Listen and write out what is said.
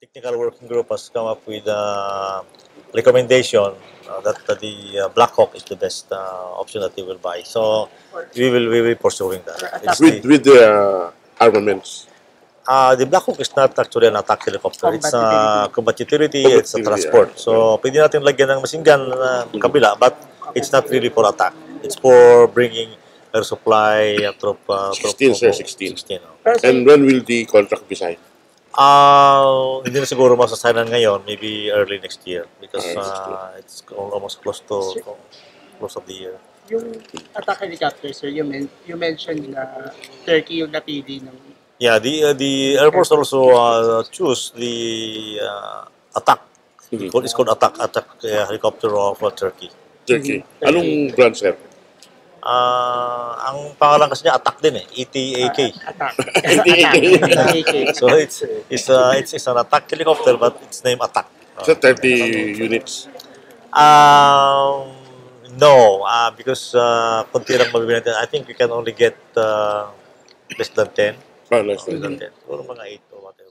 technical working group has come up with a recommendation uh, that uh, the uh, Black Hawk is the best uh, option that they will buy. So we will we will be pursuing that. It's With the, with the uh, armaments. uh, the Black Hawk is not actually an attack helicopter. It's uh, combat utility, it's a transport. So pwede natin lagyan ng machine gun na kabila, but it's not really for attack. It's for bringing air supply, uh, troop, uh, troop, 16, sir, troop- 16. 16 oh. Sir, And when will the contract be signed? Ah, hindi na siguro masasignan ngayon, maybe early next year because uh, it's almost close to close of the year. yung attack helicopter, sir, you, men- you mentioned na Turkey yung napili ng Yeah, the uh, the Air Force also uh, choose the uh, attack. Mhm. It's called attack attack uh, helicopter of uh, Turkey. Turkey. Mhm. Anong branch, sir? Ah, ang pangalan kasi niya attack din eh, ETAK. attack. attack. So it's it's uh, it's, it's an attack helicopter but it's named attack. Sa 30 units. Um, no, uh, because uh, konti lang mabibili natin. I think we can only get uh, less than 10. Ah, less Less than than 10. Siguro mga 8 or whatever.